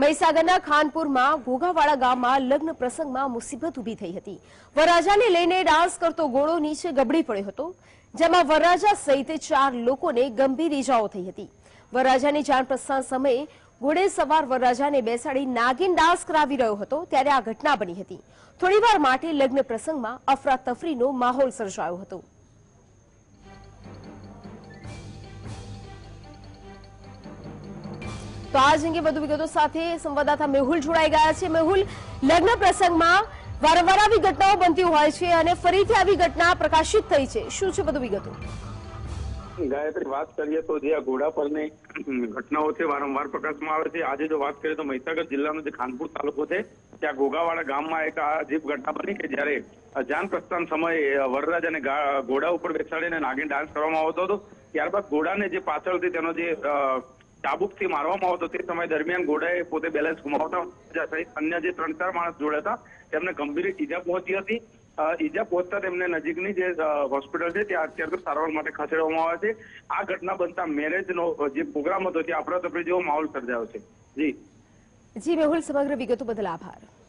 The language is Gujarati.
મહીસાગરના ખાનપુરમાં ઘોઘાવાડા ગામમાં લગ્ન પ્રસંગમાં મુસીબત ઊભી થઈ હતી. વરરાજાને લઈને ડાન્સ કરતો ઘોડો નીચે ગબડી પડ્યો હતો, જેમાં વરરાજા સહિત ચાર લોકોને ગંભીર ઈજાઓ થઈ હતી. વરરાજાની જાણ પ્રસ્થાન સમયે ઘોડે સવાર વરરાજાને બેસાડી નાગિન ડાન્સ કરાવી રહ્યો હતો, ત્યારે આ ઘટના બની હતી. થોડીવાર માટે લગ્ન પ્રસંગમાં અફરાતફરીનો માહોલ સર્જાયો હતો. તો આ જ અંગે વધુ વિગતો સાથે સંવાદદાતા મેહુલ જોડાઈ ગયા છે. મેહુલ, લગ્ન પ્રસંગમાં વારંવાર આવી ઘટનાઓ બનતી હોય છે અને ફરીથી આવી ઘટના પ્રકાશિત થઈ છે. શું છે વધુ વિગતો? ગાયત્રી, વાત કરીએ તો જે આ ઘોડા પરની ઘટનાઓ છે વારંવાર પ્રકાશમાં આવે છે. આજે જો વાત કરીએ તો મહીસાગર જિલ્લાનો જે ખાનપુર તાલુકો છે, ત્યાં ઘોઘાવાડા ગામમાં એક આ અજીબ ઘટના બની કે જ્યારે જાન પ્રસ્થાન સમયે વરરાજ અને ઘોડા ઉપર બેસાડીને નાગીન ડાન્સ કરવામાં આવતો હતો. ત્યારબાદ ઘોડાને જે પાછળથી તેનો જે ચાબુકથી મારવામાં આવતો તે સમય દરમિયાન ગોડાએ પોતે બેલેન્સ ગુમાવતા સહિત અન્ય જે ત્રણ ચાર માણસ જોડે હતા, તેમને ગંભીર ઈજા પહોંચી હતી. ઈજા પહોંચતા તેમને નજીકની જે હોસ્પિટલ છે, ત્યાં અત્યારે તો સારવાર માટે ખસેડવામાં આવે છે. આ ઘટના બનતા મેરેજનો જે પ્રોગ્રામ હતો ત્યાં અફરાતફરી જેવો માહોલ સર્જાયો છે. જી. જી, મેહુલ, સમગ્ર વિગતો બદલ આભાર.